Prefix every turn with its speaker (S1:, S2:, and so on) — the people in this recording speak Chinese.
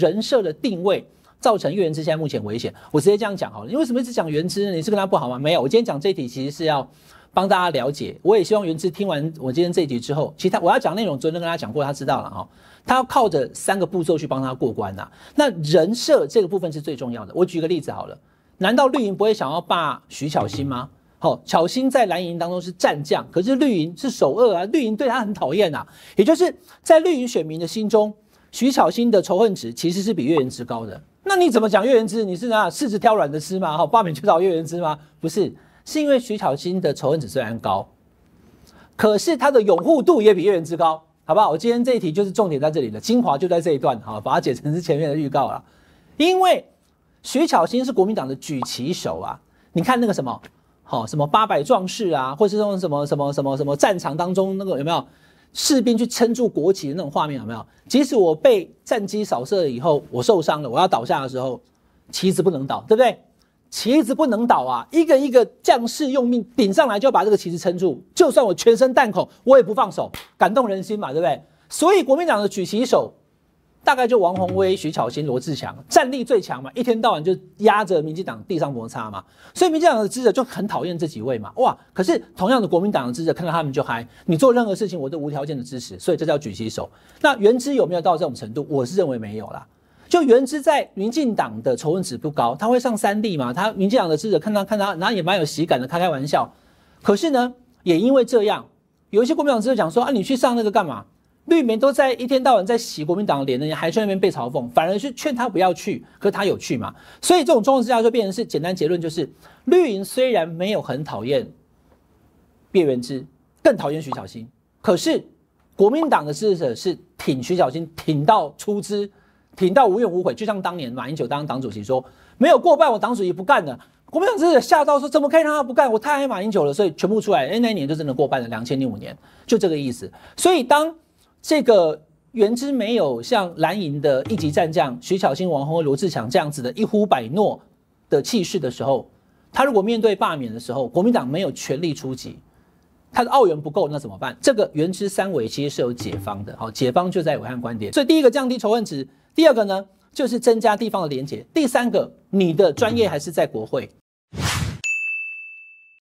S1: 人设的定位造成月圆之现在目前危险。我直接这样讲好了，你为什么一直讲原之？你是跟他不好吗？没有，我今天讲这一题其实是要帮大家了解。我也希望原之听完我今天这一题之后，其他我要讲内容昨天跟他讲过，他知道了哈。他要靠着三个步骤去帮他过关呐。那人设这个部分是最重要的。我举个例子好了，难道绿营不会想要霸徐巧芯吗？好，巧芯在蓝营当中是战将，可是绿营是首恶啊，绿营对他很讨厌呐。也就是在绿营选民的心中，徐巧芯的仇恨值其实是比岳元之高的。那你怎么讲岳元之？你是拿柿子挑软的吃吗？哈，罢免去找岳元之吗？不是，是因为徐巧芯的仇恨值虽然高，可是他的拥护度也比岳元之高，好不好？我今天这一题就是重点在这里了，精华就在这一段，好，把它解成是前面的预告了。因为徐巧芯是国民党的举旗手啊，你看那个什么。好，什么八百壮士啊，或是那种什么什么什么什么战场当中那个有没有士兵去撑住国旗的那种画面有没有？即使我被战机扫射了以后，我受伤了，我要倒下的时候，旗子不能倒，对不对？旗子不能倒啊！一个一个将士用命顶上来，就要把这个旗子撑住。就算我全身弹孔，我也不放手，感动人心嘛，对不对？所以国民党的举旗手。大概就王宏威、徐巧芯、罗志强战力最强嘛，一天到晚就压着民进党地上摩擦嘛，所以民进党的支持就很讨厌这几位嘛，哇！可是同样的国民党的支持看到他们就嗨，你做任何事情我都无条件的支持，所以这叫举旗手。那原之有没有到这种程度？我是认为没有啦。就原之在民进党的仇恨值不高，他会上三立嘛，他民进党的支持看他看他，然后也蛮有喜感的，开开玩笑。可是呢，也因为这样，有一些国民党支持讲说啊，你去上那个干嘛？绿媒都在一天到晚在洗国民党的脸，人还在那边被嘲讽，反而是劝他不要去，可他有去嘛？所以这种状况之下，就变成是简单结论，就是绿营虽然没有很讨厌卞元之，更讨厌徐小新，可是国民党的支持者是挺徐小新，挺到出资，挺到无怨无悔，就像当年马英九当党主席说，没有过半我党主席不干了，国民党支持者吓到说，怎么可以让他不干？我太爱马英九了，所以全部出来，哎，那一年就真的过半了，两千零五年就这个意思。所以当这个原之没有像蓝营的一级战将徐巧芯、王宏、罗志强这样子的一呼百诺的气势的时候，他如果面对罢免的时候，国民党没有全力出击，他的澳元不够，那怎么办？这个原之三维其实是有解方的，好，解方就在武汉观点。所以第一个降低仇恨值，第二个呢就是增加地方的连结，第三个你的专业还是在国会。